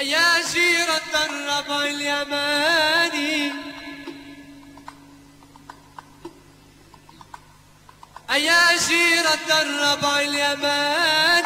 يا جيرة الربع اليماني يا جيرة الربع اليماني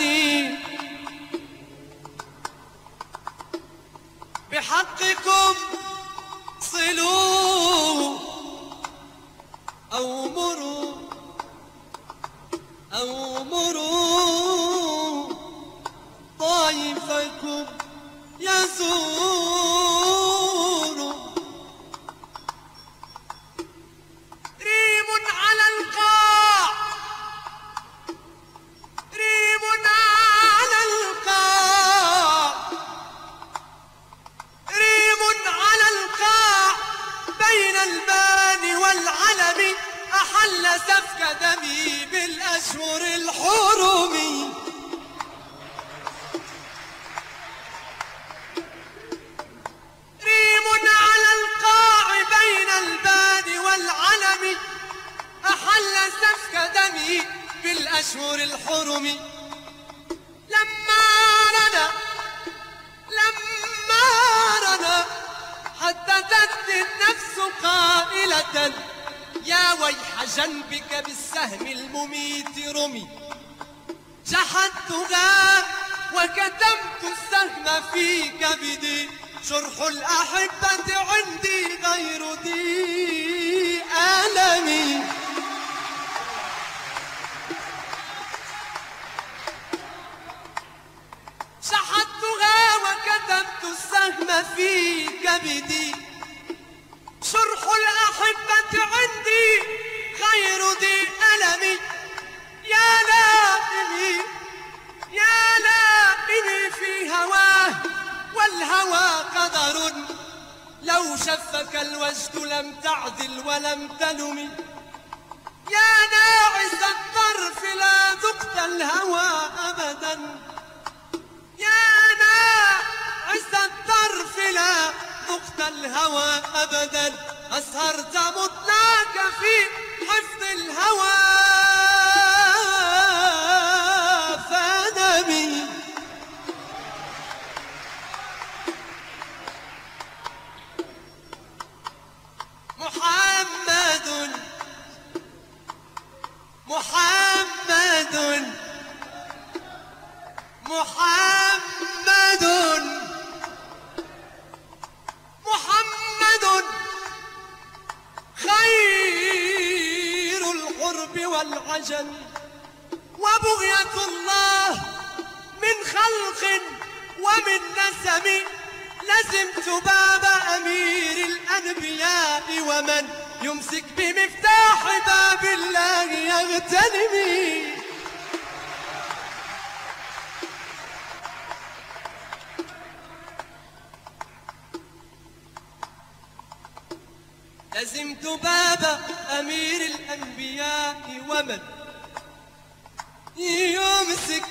أحل سفك دمي بالأشهر الحرم. لما رنا لما رنا حدثت النفس قائلة يا ويح جنبك بالسهم المميت رمي. جحدتها وكتمت السهم في كبدي شرح الأحبة عندي قدر لو شفك الوجد لم تعدل ولم تلم يا ناعس الطرف لا ذقت الهوى أبداً. يا ناعس الطرف لا ذقت الهوى أبدا. أسهرت مطلاك في حفظ الهوى. ومن نسم لزمت باب أمير الأنبياء ومن يمسك بمفتاح باب الله يغتنمي. لزمت باب أمير الأنبياء ومن يمسك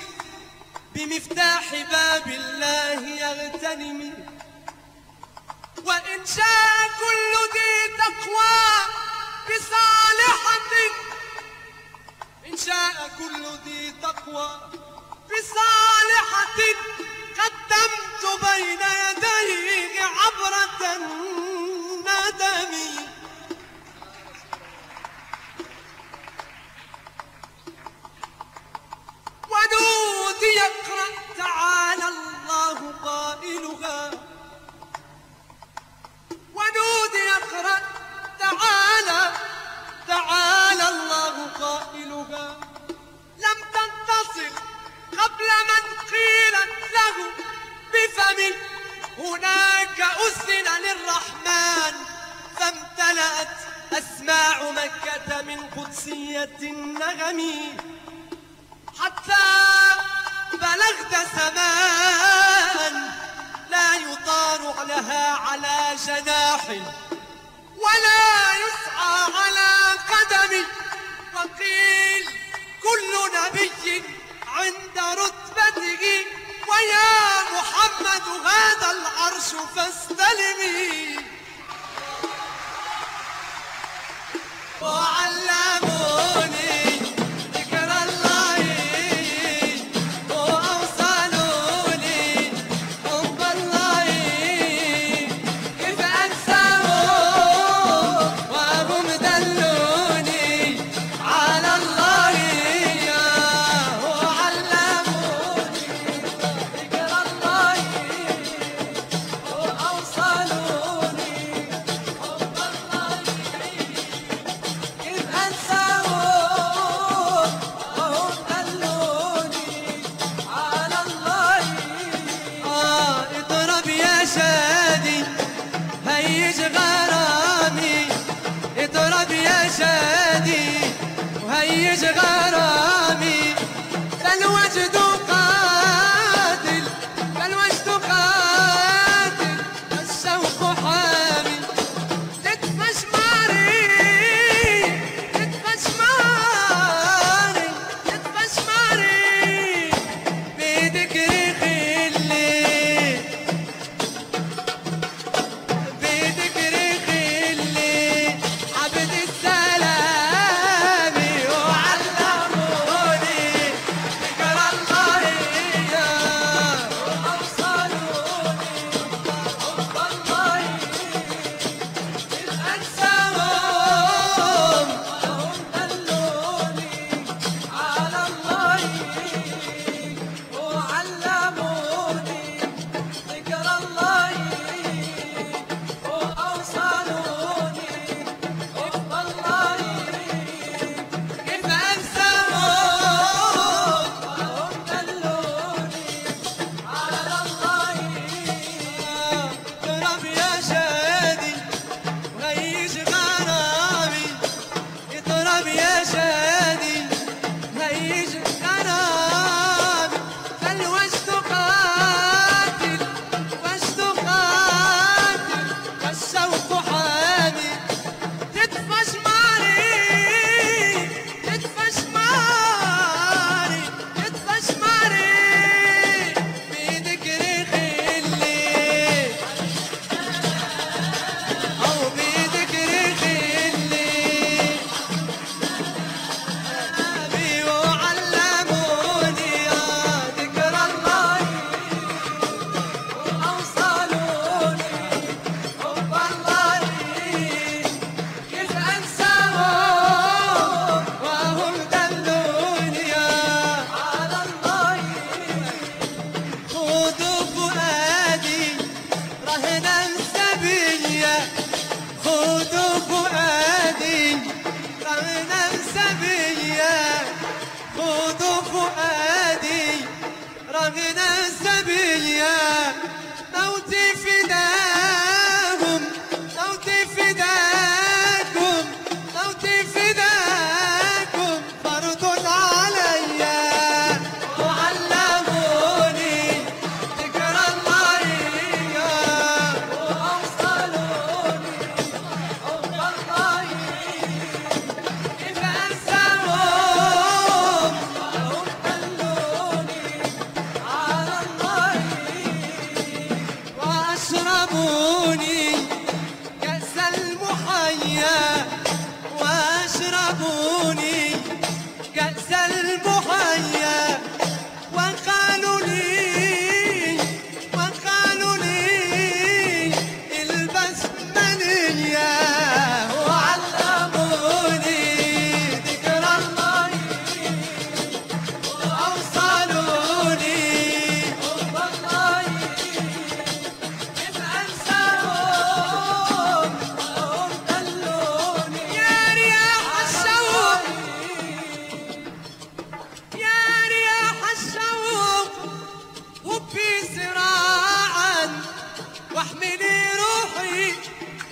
بمفتاح باب الله يغتنم. وإن شاء كل ذي تقوى بصالحة. إن شاء كل ذي تقوى بصالحة. قدمت بين يديه عبرة الندم من قدسية النغم. حتى بلغت سماء لا يطار لها على جناح ولا يسعى على قدم. وقيل كل نبي عند رتبته. ويا محمد هذا العرش فاستلمي. करो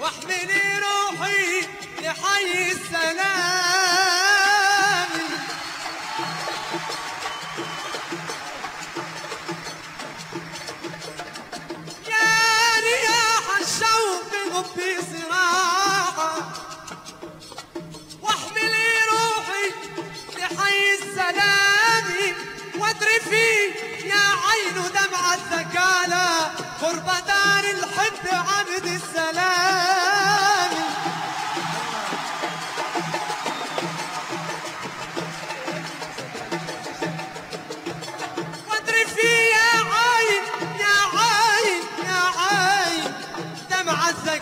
واحملي روحي لحي السلام. يا رياح الشوق غبي صراعة واحملي روحي لحي السلام. وادري فيه يا عين دمعة ثقالة قرب دار الحب عبد السلام.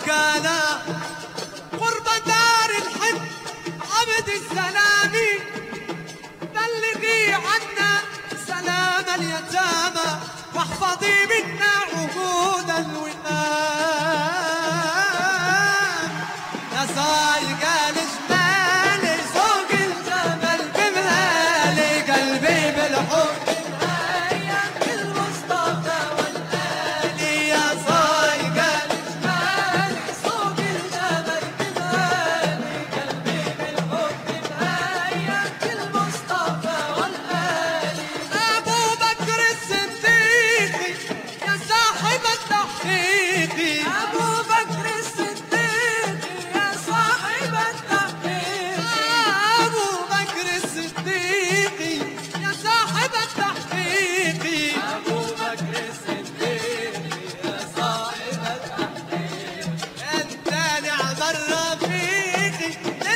كان قرب دار الحب عبد السلام. بلغي عنا سلام اليتامى واحفظي منا عهود الوداد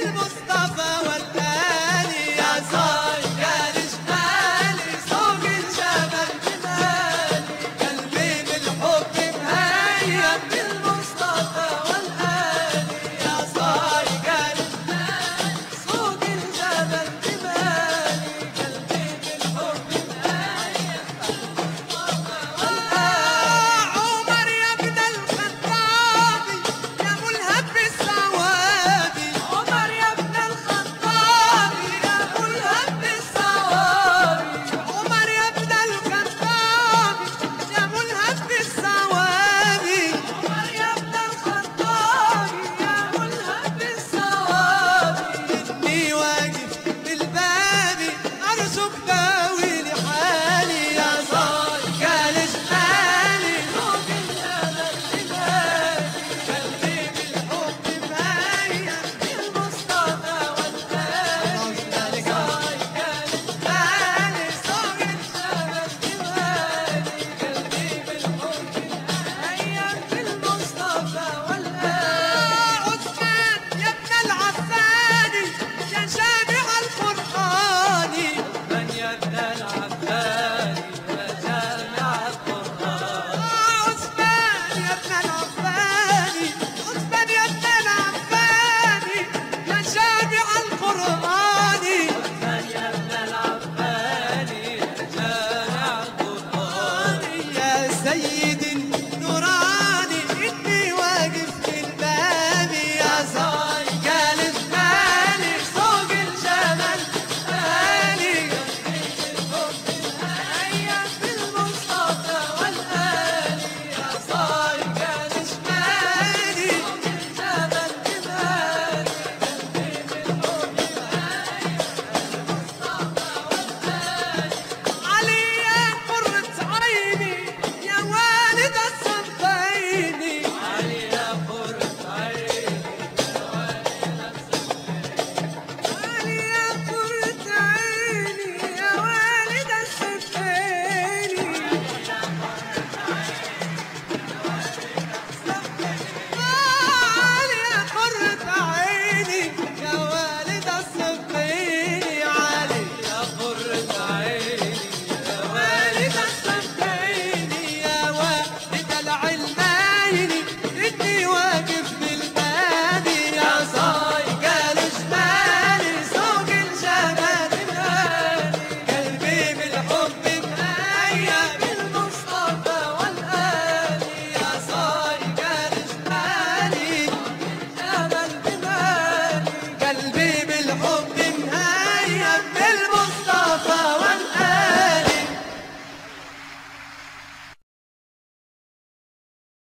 ele mostava